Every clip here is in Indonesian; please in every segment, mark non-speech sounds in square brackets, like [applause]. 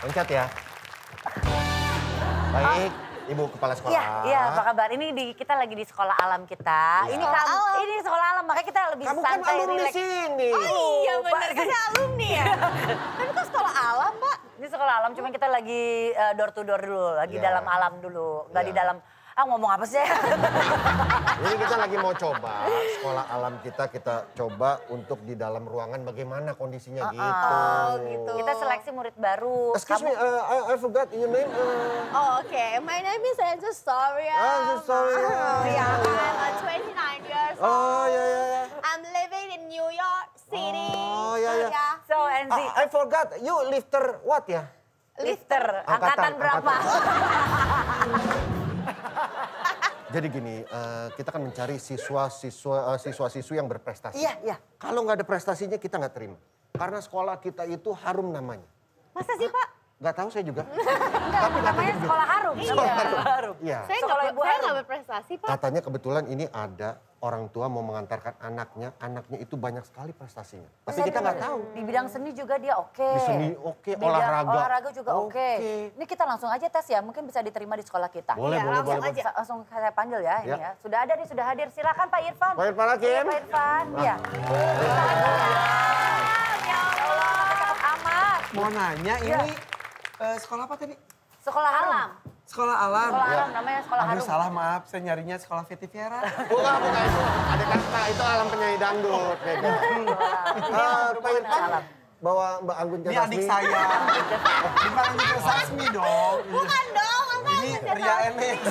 Loncat ya. Baik, Ibu Kepala Sekolah. Iya, iya apa kabar? Ini di, kita lagi di sekolah alam kita. Iya. Ini Sekolah kamu, alam. ini sekolah alam makanya kita lebih Kamu kan santai, alumni relax. sini. Oh iya benar, kan alumni ya. Tapi [laughs] kok sekolah sekolah alam, cuma kita lagi eh, door to door dulu, lagi Iya. dalam alam dulu, nggak di Iya. dalam. Ah ngomong apa sih? [laughs] Ini kita lagi mau coba sekolah alam kita kita coba untuk di dalam ruangan bagaimana kondisinya gitu. Oh, gitu. kita seleksi murid baru. Excuse me, uh, I, I forgot your name. Uh, Oh, oke. My name is Enzo Storia. Ah, Storia. [laughs] Oh, yeah. I'm uh, 29 years old. oh ya ya ya. I'm living in New York City. Oh, ya, ya. Yeah. So Enzi, Ah, I forgot. You lifter what ya? lifter, angkatan, Angkatan, berapa? [laughs] Jadi gini, eh, kita kan mencari siswa-siswa eh, siswa-siswi yang berprestasi. Iya, iya. Kalau nggak ada prestasinya kita nggak terima. Karena sekolah kita itu harum namanya. Masa sih, Pak? Nggak tahu saya juga. [laughs] Tapi namanya sekolah harum. Sekolah Iya. harum. Iya. Saya nggak berprestasi, Pak. Katanya kebetulan ini ada orang tua mau mengantarkan anaknya, anaknya itu banyak sekali prestasinya. Tapi kita nggak tahu. Di bidang seni juga dia oke. Di seni oke, Bidang olahraga. Olahraga juga oke. Oke. Ini kita langsung aja tes ya, mungkin bisa diterima di sekolah kita. Boleh, Iya, boleh, langsung boleh. aja. Langsung saya panggil ya, ini Ya. ya. Sudah ada nih, sudah hadir. Silakan Pak Irfan. Pak Irfan Hakim. Iya, Pak Irfan. Iya. Ya Allah, cakep amat. Mau nanya Iya. ini eh, sekolah apa tadi? Sekolah harum. Sekolah alam. Sekolah Iya. harum namanya sekolah Aduh harum. salah maaf, saya nyarinya sekolah Vetiviera. Bukan, bukan itu. Ada kata itu alam penyanyi dangdut. beda. Eh, Irfan alam. bawa Mbak Anggun Ini adik saya. Bukan adik Sasmi dong. Bukan dong, apa Ini Ria Enes.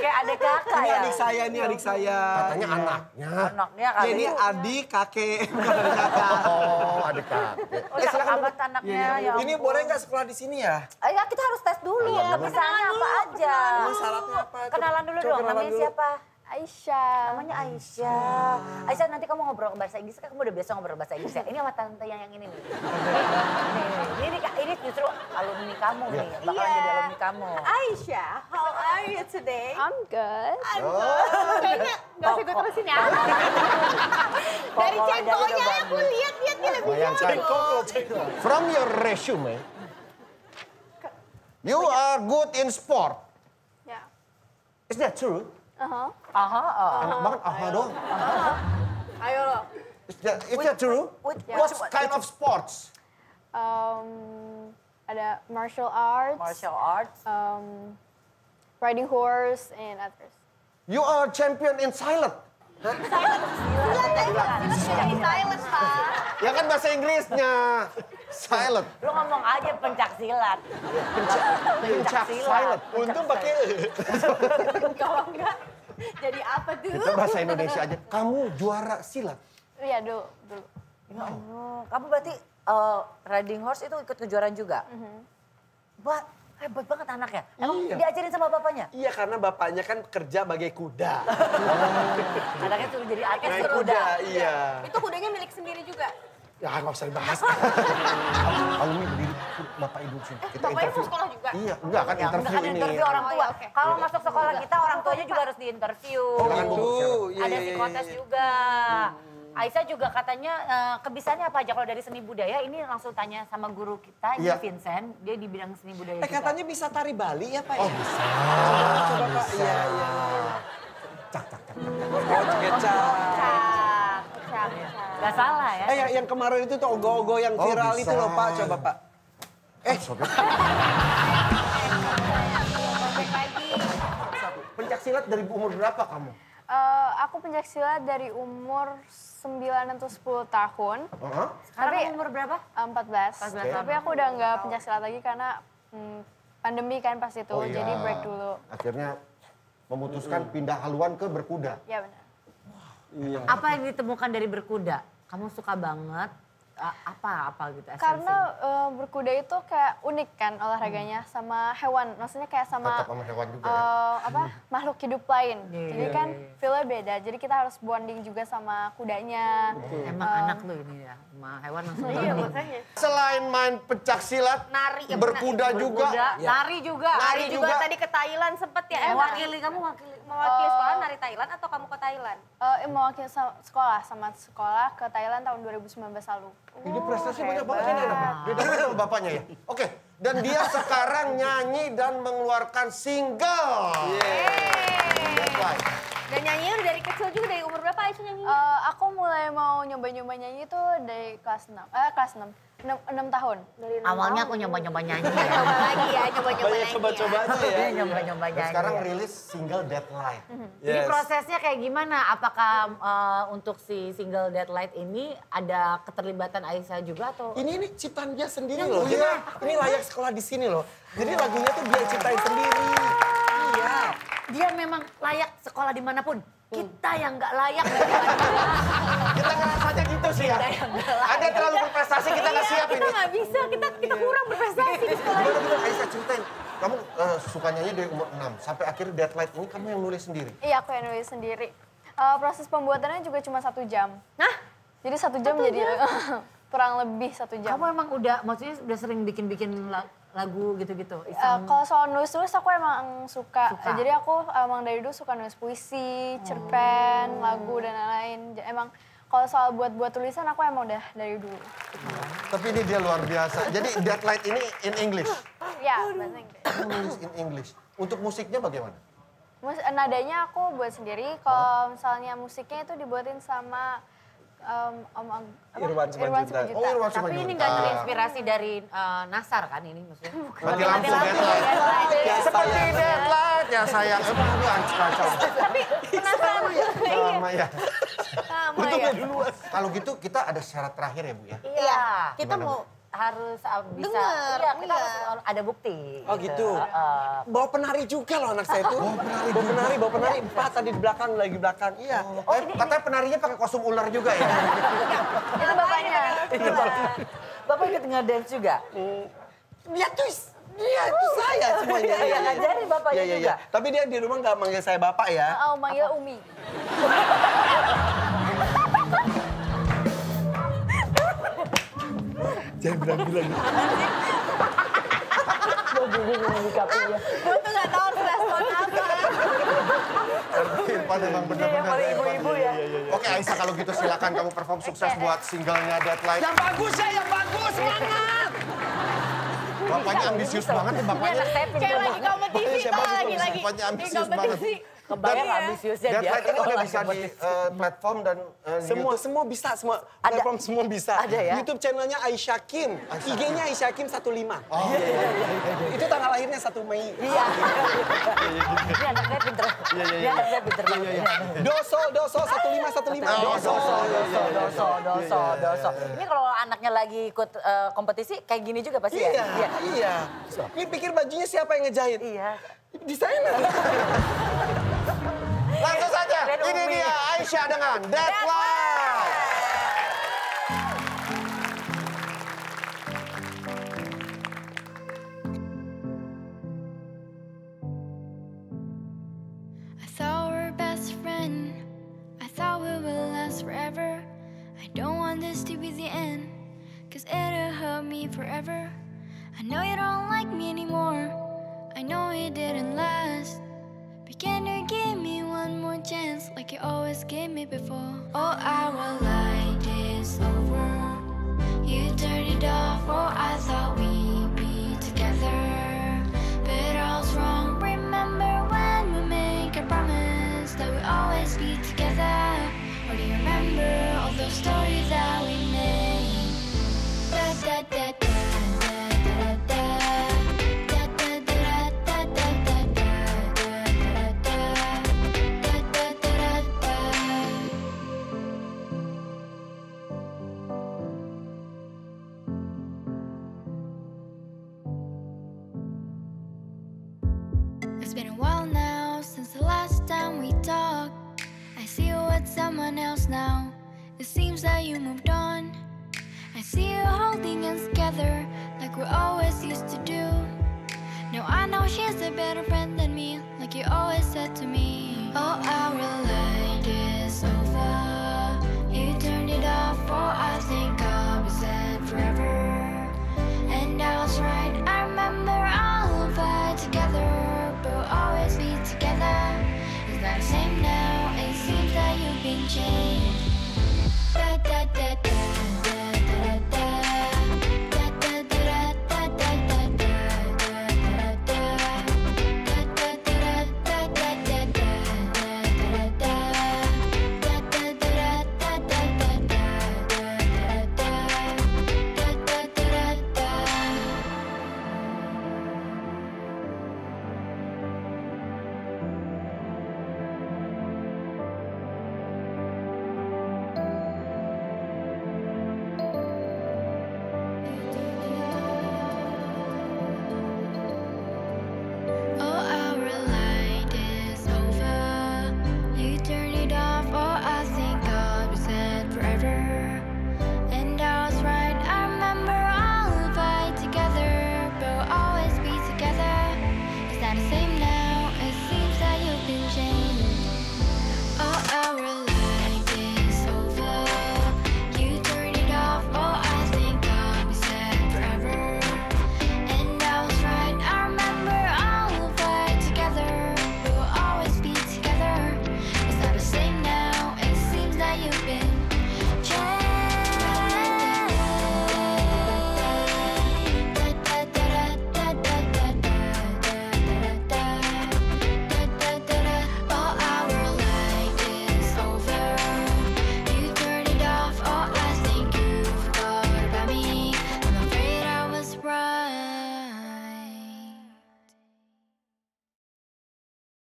Kayak adik kakak Ini ya. adik saya, ini adik saya. Katanya Iya. anaknya. Anaknya Ya, kali. ini adik, kakek, bukan adik kakak. Oh, adik kakek. Oh, cakep amat anaknya. Ya Ini ampun. boleh nggak sekolah di sini ya? Eh, ya, kita harus tes dulu. Kebiasaannya apa aja. Apa? Coba- Kenalan dulu dong. kenalan Namanya dulu. siapa? Aisyah. Namanya Aisyah. Aisyah nanti kamu ngobrol bahasa Inggris kan kamu udah biasa ngobrol bahasa Inggris ya. Ini sama tante yang yang ini nih. Nih, ini ini justru alumni kamu nih, bakalan Iya. jadi alumni kamu. Aisyah, how are you today? I'm good. I'm good. Kayaknya nggak usah gue terusin ya. Dari Pokoknya cengkoknya aku bagus. lihat-lihat dia lebih jago. From your resume, you are good in sport. Yeah. Is that true? Uh-huh. Aha, oh. Enak banget, aha dong. Ayo lo. Is that, is that true? with- What kind of sports? Um, ada martial arts, martial arts. um, riding horse, and others. You are champion in silent. Jadi silent, Pak. Ya kan bahasa Inggrisnya. Silent. Lu ngomong aja pencak silat. Pencak silent. Untung pakai Kalau enggak, [laughs] jadi apa tuh? Kita bahasa Indonesia aja. Kamu juara silat. Iya dulu, dulu. Oh, kamu berarti eh, riding horse itu ikut kejuaraan juga? Wah, hebat banget anaknya. Emang Iya. diajarin sama bapaknya? Iya karena bapaknya kan kerja bagai kuda. [laughs] Anaknya suruh jadi atlet Naik kuda. kuda, iya. Itu kudanya milik sendiri juga. Ya nggak usah dibahas. [laughs] Bapak Ibu sini. Kita Bapaknya mau interview. sekolah juga? Iya, enggak kan Ya, interview enggak, ini. interview orang Oh, tua. ya, oke. Kalau masuk sekolah kita orang tuanya juga harus diinterview. Bu. Itu, iya, Ada iya, psikotes iya. juga. Aisyah juga katanya eh, kebiasaannya apa aja kalau dari seni budaya ini langsung tanya sama guru kita ini Iya. Vincent dia di bidang seni budaya Eh juga. katanya bisa tari Bali ya Pak? Oh ya? bisa. Coba Pak, iya iya. Cak, cak, cak. Oh. Cak, cak, cak. Gak salah ya. Eh yang, yang kemarin itu tuh ogo-ogo yang Oh, viral bisa. itu loh Pak, coba Pak. Eh, sobek. Baik lagi. Pencak silat dari umur berapa kamu? Eh, aku pencak silat dari umur 9 atau 10 tahun, Heeh. Sekarang Tapi- kamu umur berapa? eh, 14. 14 Tapi aku udah nggak pencak silat lagi karena hmm, pandemi kan pas itu, Oh, iya. jadi break dulu. Akhirnya memutuskan pindah haluan ke berkuda. Ya benar. Iya. Apa yang ditemukan dari berkuda? Kamu suka banget uh, apa apa gitu esensi? Karena eh, berkuda itu kayak unik kan olahraganya sama hewan. Maksudnya kayak sama Tetap sama hewan juga ya. eh, apa makhluk hidup lain. Iya, Jadi iya, kan iya. feel-nya beda. Jadi kita harus bonding juga sama kudanya. emang anak lu ini ya, sama hewan langsung. Iya makanya. Selain main pencak silat, Nari ya, berkuda benar. juga. Berkuda, nari juga. Nari Nari juga juga. tadi ke Thailand sempet ya. Eh, Mewakili kamu wakili. mewakili Oh. sekolah nari Thailand atau kamu ke Thailand? Eh, mewakili sekolah sama sekolah ke Thailand tahun 2019 lalu. Ini prestasi banyak banget ini anaknya. Beda beda sama bapaknya ya. Oke, dan dia [laughs] sekarang nyanyi dan mengeluarkan single. Deadline. Dan nyanyinya udah dari kecil juga dari umur berapa Aisyah nyanyi? Eh, aku mulai mau nyoba-nyoba nyanyi itu dari kelas 6. Eh kelas 6. 6, 6 tahun. Dari Awalnya aku nyoba-nyoba nyanyi [laughs] ya. coba lagi ya, coba-coba Banyak nyanyi coba-coba ya. aja ya. [laughs] Nyoba-nyoba Dan nyanyi. sekarang rilis single Deadline. Jadi Yes. prosesnya kayak gimana? Apakah uh, untuk si single Deadlight ini ada keterlibatan Aisyah juga atau? Ini ini ciptaan dia sendiri loh. Jadi, ini layak sekolah di sini loh. Jadi lagunya tuh dia ciptain sendiri. Iya. Dia memang layak sekolah di mana pun. Kita yang nggak layak. Kita ngerasanya gitu sih ya. Ada terlalu berprestasi kita nggak siap Kita ini. nggak bisa, kita kita kurang berprestasi di sekolah. Gimana gimana Aisyah ceritain. Kamu eh, suka nyanyi dari umur 6 sampai akhirnya Deadline ini kamu yang nulis sendiri. Iya aku yang nulis sendiri. Eh, proses pembuatannya juga cuma satu jam. Nah, Jadi satu jam jadi [laughs] kurang lebih satu jam. Kamu emang udah, maksudnya udah sering bikin-bikin lagu gitu-gitu? Eh, Iseng? kalau soal nulis-nulis aku emang suka. Suka. Jadi aku emang dari dulu suka nulis puisi, cerpen, lagu dan lain-lain. Emang kalau soal buat-buat tulisan aku emang udah dari dulu. Tapi ini dia luar biasa. Jadi Deadline ini in English. Ya, bahasa Inggris. Nulis in English. Untuk musiknya bagaimana? Mus- nadanya aku buat sendiri. Kalau misalnya musiknya itu dibuatin sama em, Om apa? Irwan Simanjuntak. Oh, Irwan Tapi ini nggak terinspirasi dari uh, Nasar kan ini maksudnya? Mati lampu Deadline. Ya, Seperti Deadline ya sayang. Emang kacau. tapi penasaran ya. Sama ya. Sama ya. Kalau gitu kita ada syarat terakhir ya Bu ya. Iya. Kita mau harus uh, bisa, Dengar, iya kita iya. harus ada bukti. Oh gitu. Heeh. Bawa penari juga loh anak saya tuh. Bawa penari Bawa penari, bawa penari. Empat tadi di belakang, lagi belakang. Iya. Oh, eh, katanya penarinya pakai kostum ular juga ya. Itu bapaknya. Bapak ikut ngedance juga? Dia tuh, dia itu saya semuanya. Iya, ngajarin bapaknya Iya, iya, iya. juga. Tapi dia di rumah nggak manggil saya bapak ya. Oh, manggil Umi. [laughs] Jangan bilang-bilang. Gue tuh nggak tahu harus respon apa. Irfan emang bener-bener. paling Irfan. ibu-ibu ya. Oke Aisyah kalau gitu silakan kamu perform sukses buat singlenya Deadline. Yang bagus ya, yang bagus. Semangat. Bapaknya ambisius banget nih bapaknya. Kayak lagi kompetisi, Siapa tau sih lagi lagi. bapaknya ambisius banget. Kebayang Iya. ambisiusnya dia. Deadline ini udah bisa di eh, platform dan di Semua, YouTube. semua bisa, semua Ada. platform semua bisa. Ada ya? YouTube channelnya Aisyah Kim, IG-nya Aisyah Kim 15. Oh, Itu tanggal lahirnya 1 Mei. Iya. Ini anak saya pintar. Ini anak saya pintar banget. Doso, Doso 1515. Oh, Doso. Doso. doso, doso, doso, doso. Ini kalau anaknya lagi ikut eh, kompetisi kayak gini juga pasti Iya, ya? iya. Ini pikir bajunya siapa yang ngejahit? Iya. Desainer. Dan [laughs] ini dia Aisyah dengan Deadline. I thought we were best friend. I thought we would last forever. I don't want this to be the end, cause it'll hurt me forever. I know you don't like me anymore. I know it didn't last. But one more chance like you always gave me before? Oh, our light is over. You turned it off, oh, I thought we'd It seems that you moved on. I see you holding us together Like we always used to do. Now I know she's a better friend than me Like you always said to me. Oh, our light is over. You turned it off, For I think I'll be sad forever. And I was right